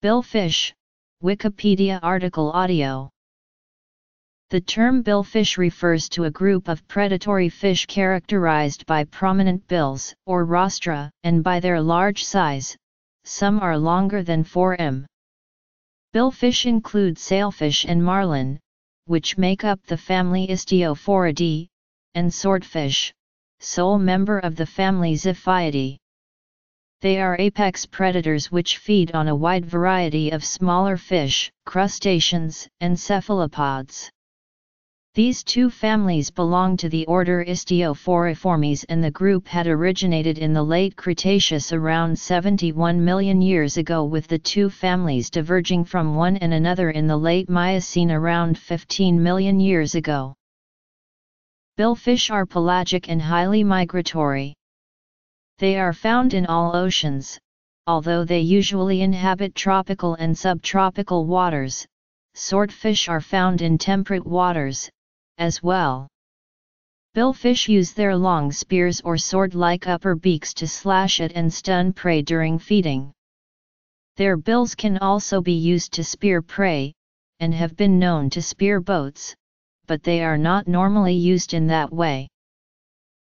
Billfish, Wikipedia article audio. The term billfish refers to a group of predatory fish characterized by prominent bills or rostra and by their large size, some are longer than 4 m. Billfish include sailfish and marlin, which make up the family Istiophoridae, and swordfish, sole member of the family Xiphiidae. They are apex predators which feed on a wide variety of smaller fish, crustaceans, and cephalopods. These two families belong to the order Istiophoriformes and the group had originated in the late Cretaceous around 71 million years ago with the two families diverging from one and another in the late Miocene around 15 million years ago. Billfish are pelagic and highly migratory. They are found in all oceans, although they usually inhabit tropical and subtropical waters. Swordfish are found in temperate waters, as well. Billfish use their long spears or sword-like upper beaks to slash at and stun prey during feeding. Their bills can also be used to spear prey, and have been known to spear boats, but they are not normally used in that way.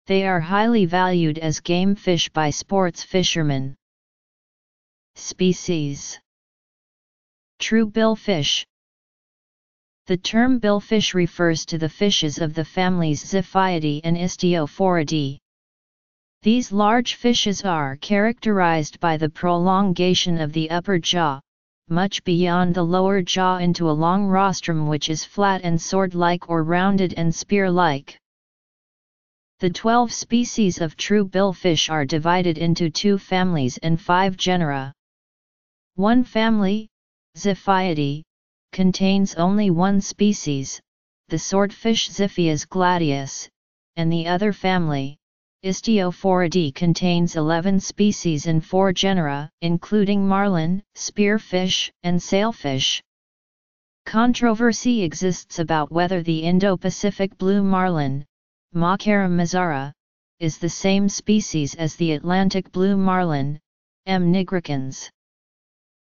They are highly valued as game fish by sports fishermen. Species True billfish The term billfish refers to the fishes of the families Xiphiidae and Istiophoridae. These large fishes are characterized by the prolongation of the upper jaw, much beyond the lower jaw into a long rostrum which is flat and sword-like or rounded and spear-like. The 12 species of true billfish are divided into two families and five genera. One family, Xiphiidae, contains only one species, the swordfish Xiphias gladius, and the other family, Istiophoridae contains 11 species and 4 genera, including marlin, spearfish, and sailfish. Controversy exists about whether the Indo-Pacific blue marlin, Makaira mazara, is the same species as the Atlantic blue marlin, M. nigricans.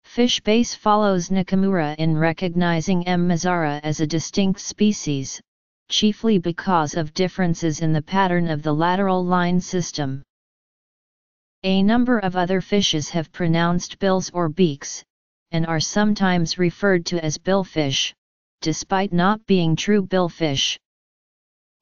Fishbase follows Nakamura in recognizing M. mazara as a distinct species, chiefly because of differences in the pattern of the lateral line system. A number of other fishes have pronounced bills or beaks, and are sometimes referred to as billfish, despite not being true billfish.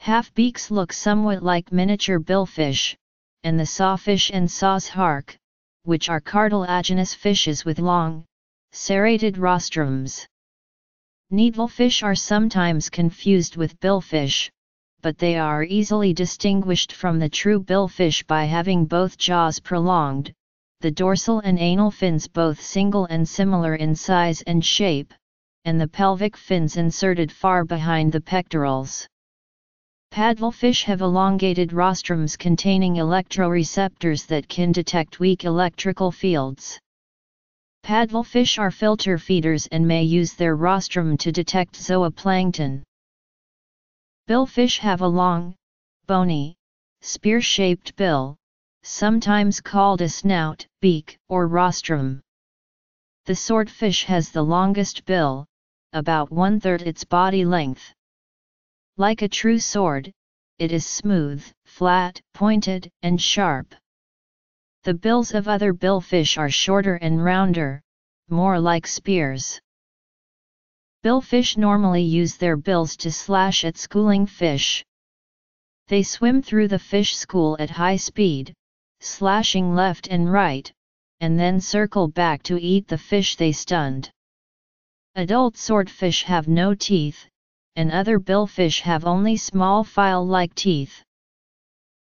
Half-beaks look somewhat like miniature billfish, and the sawfish and sawshark, which are cartilaginous fishes with long, serrated rostrums. Needlefish are sometimes confused with billfish, but they are easily distinguished from the true billfish by having both jaws prolonged, the dorsal and anal fins both single and similar in size and shape, and the pelvic fins inserted far behind the pectorals. Paddlefish have elongated rostrums containing electroreceptors that can detect weak electrical fields. Paddlefish are filter feeders and may use their rostrum to detect zooplankton. Billfish have a long, bony, spear-shaped bill, sometimes called a snout, beak, or rostrum. The swordfish has the longest bill, about one-third its body length. Like a true sword, it is smooth, flat, pointed, and sharp. The bills of other billfish are shorter and rounder, more like spears. Billfish normally use their bills to slash at schooling fish. They swim through the fish school at high speed, slashing left and right, and then circle back to eat the fish they stunned. Adult swordfish have no teeth, and other billfish have only small file-like teeth.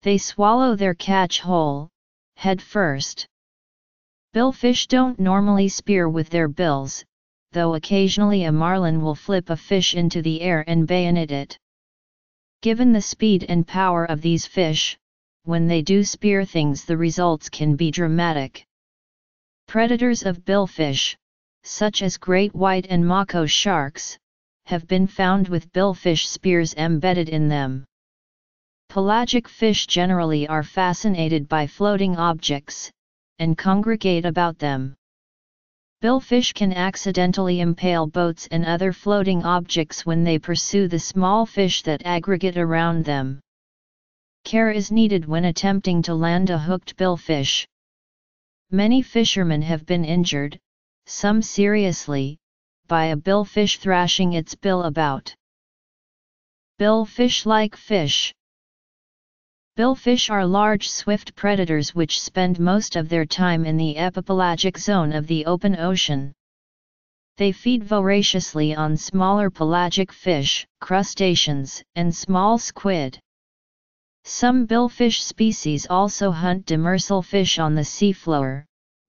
They swallow their catch whole, head first. Billfish don't normally spear with their bills, though occasionally a marlin will flip a fish into the air and bayonet it. Given the speed and power of these fish, when they do spear things the results can be dramatic. Predators of billfish, such as great white and mako sharks, have been found with billfish spears embedded in them. Pelagic fish generally are fascinated by floating objects, and congregate about them. Billfish can accidentally impale boats and other floating objects when they pursue the small fish that aggregate around them. Care is needed when attempting to land a hooked billfish. Many fishermen have been injured, some seriously, by a billfish thrashing its bill about. Billfish-like fish Billfish are large swift predators which spend most of their time in the epipelagic zone of the open ocean. They feed voraciously on smaller pelagic fish, crustaceans, and small squid. Some billfish species also hunt demersal fish on the seafloor,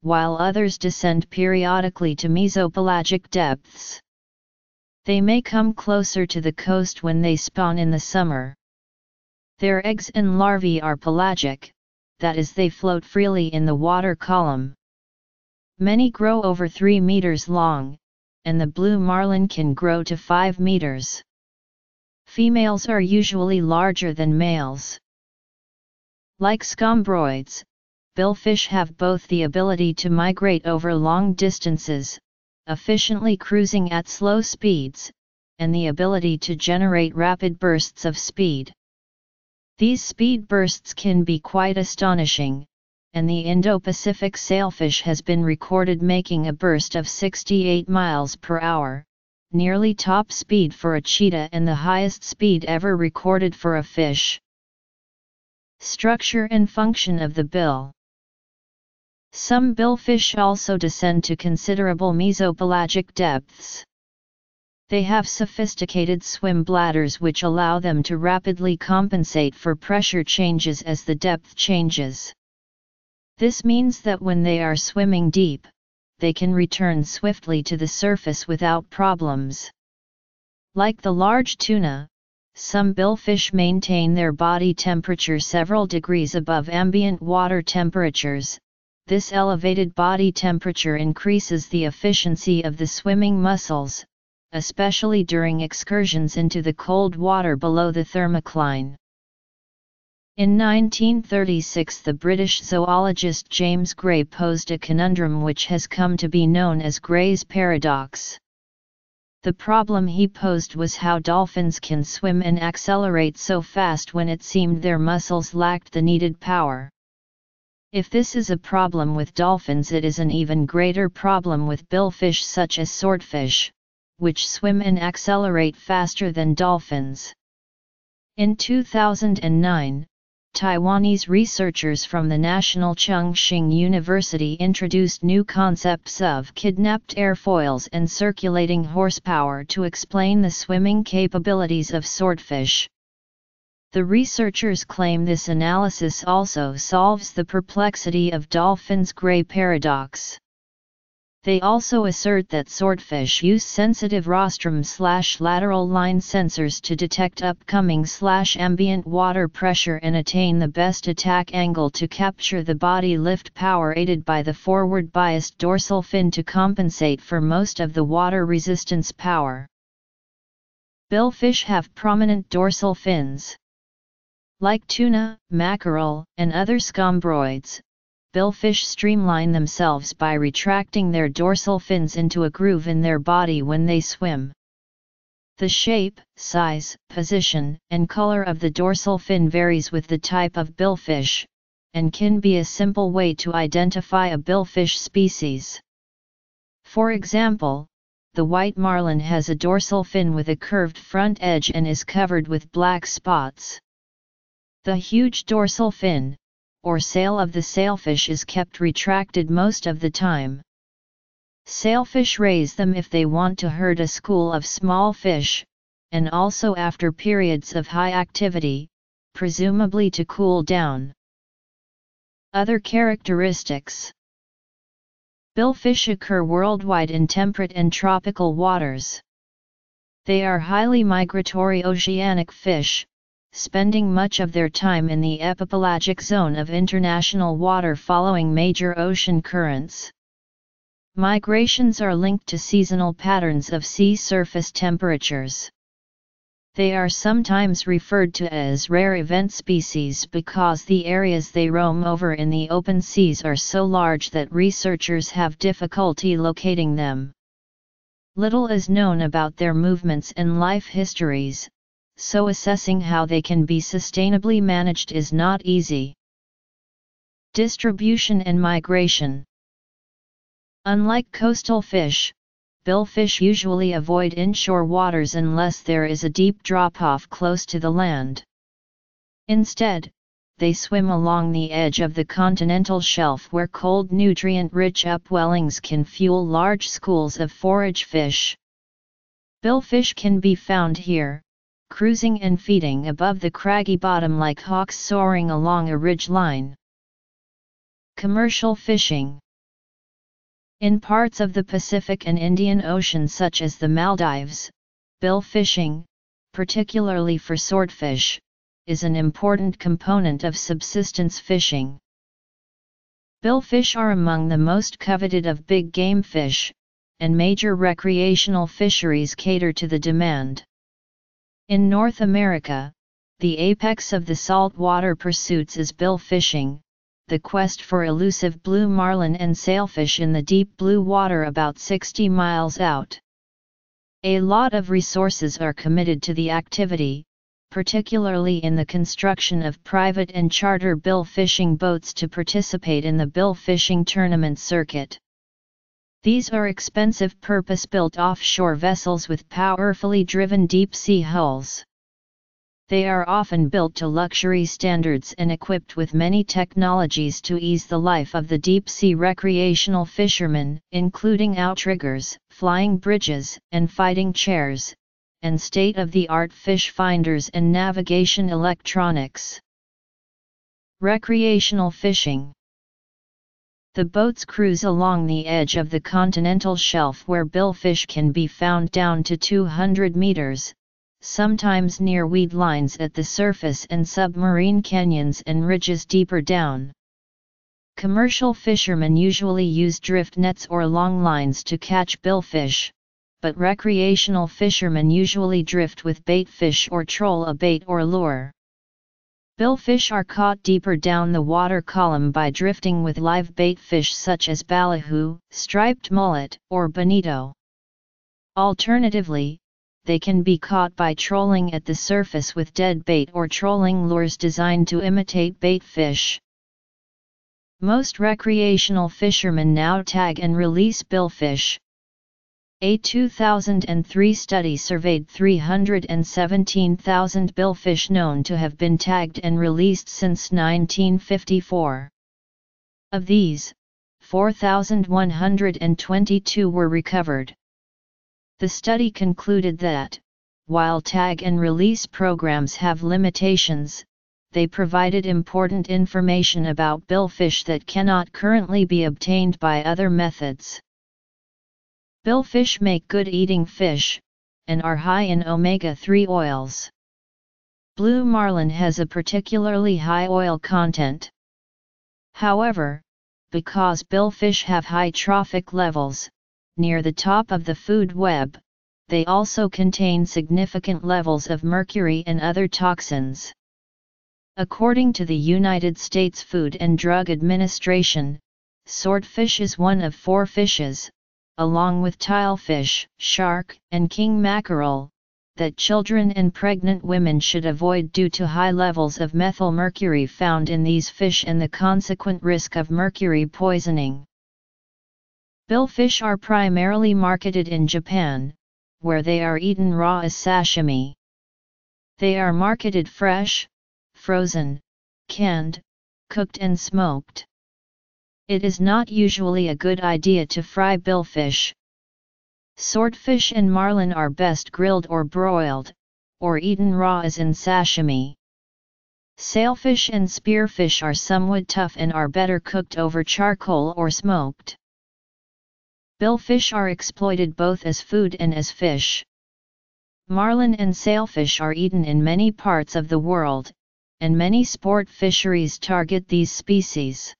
while others descend periodically to mesopelagic depths. They may come closer to the coast when they spawn in the summer. Their eggs and larvae are pelagic, that is they float freely in the water column. Many grow over 3 meters long, and the blue marlin can grow to 5 meters. Females are usually larger than males. Like scombroids, billfish have both the ability to migrate over long distances, efficiently cruising at slow speeds, and the ability to generate rapid bursts of speed. These speed bursts can be quite astonishing, and the Indo-Pacific sailfish has been recorded making a burst of 68 miles per hour, nearly top speed for a cheetah and the highest speed ever recorded for a fish. Structure and function of the bill Some billfish also descend to considerable mesopelagic depths. They have sophisticated swim bladders which allow them to rapidly compensate for pressure changes as the depth changes. This means that when they are swimming deep, they can return swiftly to the surface without problems. Like the large tuna, some billfish maintain their body temperature several degrees above ambient water temperatures. This elevated body temperature increases the efficiency of the swimming muscles, especially during excursions into the cold water below the thermocline. In 1936 the British zoologist James Gray posed a conundrum which has come to be known as Gray's paradox. The problem he posed was how dolphins can swim and accelerate so fast when it seemed their muscles lacked the needed power. If this is a problem with dolphins it is an even greater problem with billfish such as swordfish, which swim and accelerate faster than dolphins. In 2009, Taiwanese researchers from the National Chung-Ching University introduced new concepts of kidnapped airfoils and circulating horsepower to explain the swimming capabilities of swordfish. The researchers claim this analysis also solves the perplexity of dolphins' gray paradox. They also assert that swordfish use sensitive rostrum slash lateral line sensors to detect upcoming slash ambient water pressure and attain the best attack angle to capture the body lift power aided by the forward biased dorsal fin to compensate for most of the water resistance power. Billfish have prominent dorsal fins. Like tuna, mackerel, and other scombroids, billfish streamline themselves by retracting their dorsal fins into a groove in their body when they swim. The shape, size, position, and color of the dorsal fin varies with the type of billfish, and can be a simple way to identify a billfish species. For example, the white marlin has a dorsal fin with a curved front edge and is covered with black spots. The huge dorsal fin, or sail of the sailfish is kept retracted most of the time. Sailfish raise them if they want to herd a school of small fish, and also after periods of high activity, presumably to cool down. Other characteristics Billfish occur worldwide in temperate and tropical waters. They are highly migratory oceanic fish, spending much of their time in the epipelagic zone of international water following major ocean currents. Migrations are linked to seasonal patterns of sea surface temperatures. They are sometimes referred to as rare event species because the areas they roam over in the open seas are so large that researchers have difficulty locating them. Little is known about their movements and life histories, so assessing how they can be sustainably managed is not easy. Distribution and migration Unlike coastal fish, billfish usually avoid inshore waters unless there is a deep drop-off close to the land. Instead, they swim along the edge of the continental shelf where cold nutrient-rich upwellings can fuel large schools of forage fish. Billfish can be found here, cruising and feeding above the craggy bottom like hawks soaring along a ridge line. Commercial fishing in parts of the Pacific and Indian Ocean such as the Maldives, bill fishing, particularly for swordfish, is an important component of subsistence fishing. Billfish are among the most coveted of big game fish, and major recreational fisheries cater to the demand. In North America, the apex of the saltwater pursuits is bill fishing, the quest for elusive blue marlin and sailfish in the deep blue water about 60 miles out. A lot of resources are committed to the activity, particularly in the construction of private and charter bill fishing boats to participate in the bill fishing tournament circuit. These are expensive purpose-built offshore vessels with powerfully driven deep-sea hulls. They are often built to luxury standards and equipped with many technologies to ease the life of the deep-sea recreational fishermen, including outriggers, flying bridges, and fighting chairs, and state-of-the-art fish finders and navigation electronics. Recreational fishing The boats cruise along the edge of the continental shelf where billfish can be found down to 200 meters, sometimes near weed lines at the surface and submarine canyons and ridges deeper down. Commercial fishermen usually use drift nets or long lines to catch billfish, but recreational fishermen usually drift with bait fish or troll a bait or lure. Billfish are caught deeper down the water column by drifting with live bait fish such as ballyhoo, striped mullet, or bonito. Alternatively, they can be caught by trolling at the surface with dead bait or trolling lures designed to imitate bait fish. Most recreational fishermen now tag and release billfish. A 2003 study surveyed 317,000 billfish known to have been tagged and released since 1954. Of these, 4,122 were recovered. The study concluded that, while tag and release programs have limitations, they provided important information about billfish that cannot currently be obtained by other methods. Billfish make good eating fish, and are high in omega-3 oils. Blue marlin has a particularly high oil content. However, because billfish have high trophic levels, near the top of the food web, they also contain significant levels of mercury and other toxins. According to the United States Food and Drug Administration, swordfish is one of four fishes, along with tilefish, shark, and king mackerel, that children and pregnant women should avoid due to high levels of methylmercury found in these fish and the consequent risk of mercury poisoning. Billfish are primarily marketed in Japan, where they are eaten raw as sashimi. They are marketed fresh, frozen, canned, cooked and smoked. It is not usually a good idea to fry billfish. Swordfish and marlin are best grilled or broiled, or eaten raw as in sashimi. Sailfish and spearfish are somewhat tough and are better cooked over charcoal or smoked. Billfish are exploited both as food and as fish. Marlin and sailfish are eaten in many parts of the world, and many sport fisheries target these species.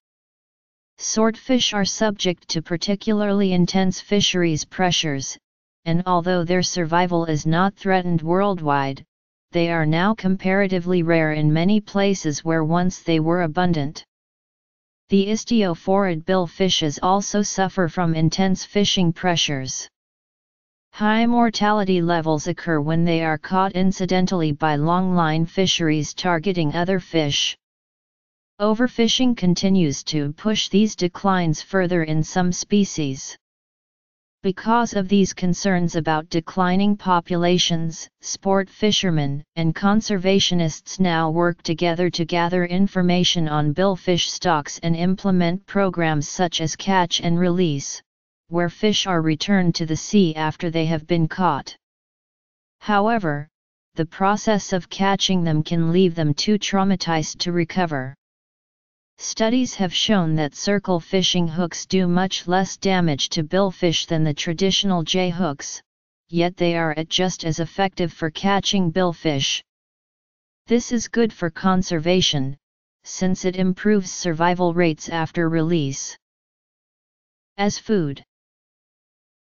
Swordfish are subject to particularly intense fisheries pressures, and although their survival is not threatened worldwide, they are now comparatively rare in many places where once they were abundant. The istiophorid billfishes also suffer from intense fishing pressures. High mortality levels occur when they are caught incidentally by longline fisheries targeting other fish. Overfishing continues to push these declines further in some species. Because of these concerns about declining populations, sport fishermen and conservationists now work together to gather information on billfish stocks and implement programs such as catch and release, where fish are returned to the sea after they have been caught. However, the process of catching them can leave them too traumatized to recover. Studies have shown that circle fishing hooks do much less damage to billfish than the traditional J hooks, yet they are at just as effective for catching billfish. This is good for conservation, since it improves survival rates after release. As food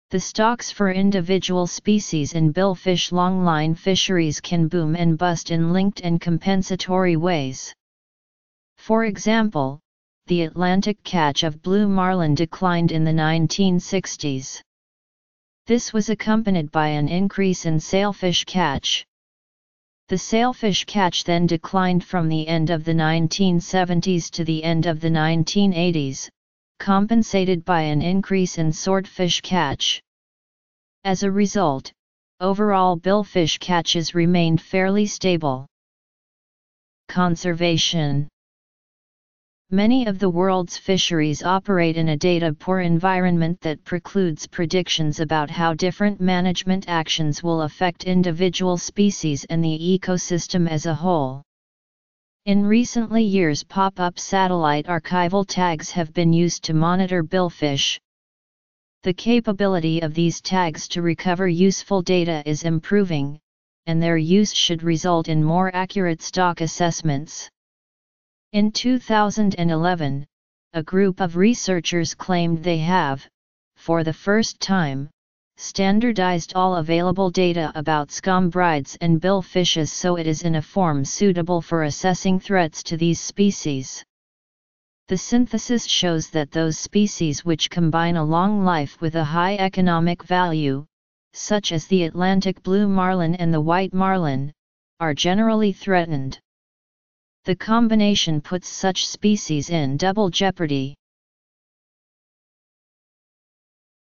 the stocks for individual species in billfish longline fisheries can boom and bust in linked and compensatory ways. For example, the Atlantic catch of blue marlin declined in the 1960s. This was accompanied by an increase in sailfish catch. The sailfish catch then declined from the end of the 1970s to the end of the 1980s, compensated by an increase in swordfish catch. As a result, overall billfish catches remained fairly stable. Conservation Many of the world's fisheries operate in a data-poor environment that precludes predictions about how different management actions will affect individual species and the ecosystem as a whole. In recently years pop-up satellite archival tags have been used to monitor billfish. The capability of these tags to recover useful data is improving, and their use should result in more accurate stock assessments. In 2011, a group of researchers claimed they have, for the first time, standardized all available data about scombrids and billfishes so it is in a form suitable for assessing threats to these species. The synthesis shows that those species which combine a long life with a high economic value, such as the Atlantic blue marlin and the white marlin, are generally threatened. The combination puts such species in double jeopardy.